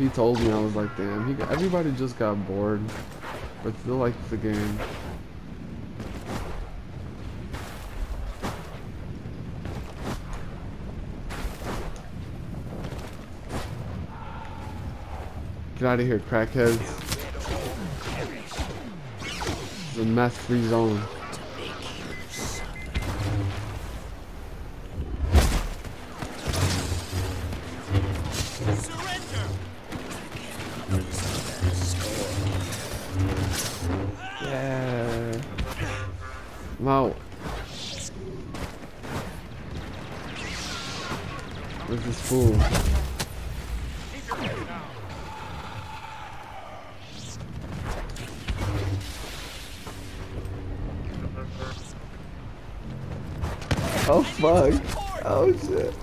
He told me I was like, damn. He got, everybody just got bored, but still likes the game. Get out of here, crackheads. A meth-free zone. Yeah. I'm out. Where's this? Oh fuck. Oh shit.